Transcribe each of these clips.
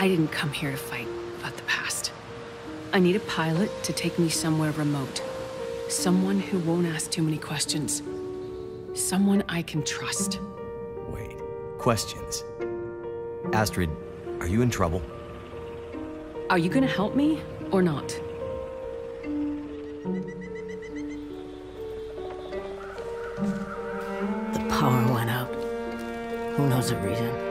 I didn't come here to fight about the past. I need a pilot to take me somewhere remote. Someone who won't ask too many questions. Someone I can trust. Wait, questions? Astrid, are you in trouble? Are you gonna help me, or not? The power went out. Who knows the reason?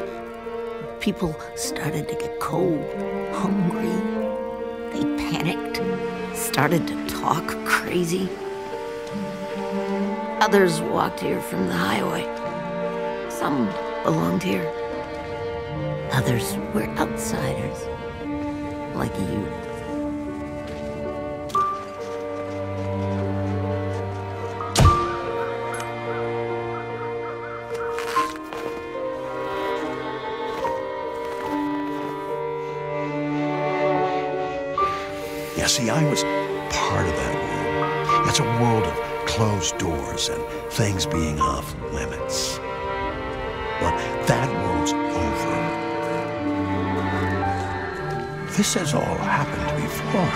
People started to get cold, hungry. They panicked, started to talk crazy. Others walked here from the highway. Some belonged here. Others were outsiders, like you. Yeah, see, I was part of that world. It's a world of closed doors and things being off limits. Well, that world's over. This has all happened before.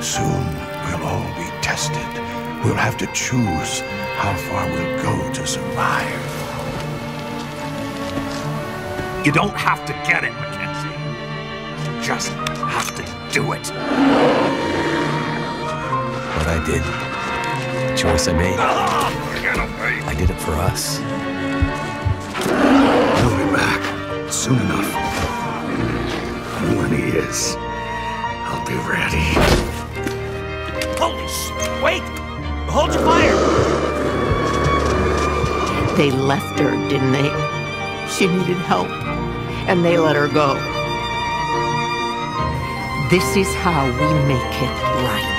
Soon we'll all be tested. We'll have to choose how far we'll go to survive. You don't have to get it, Mackenzie. You just have to do it. What I did. The choice I made. Get away. I did it for us. He'll be back soon enough. And when he is, I'll be ready. Holy shit! Wait! Hold your fire! They left her, didn't they? She needed help, and they let her go. This is how we make it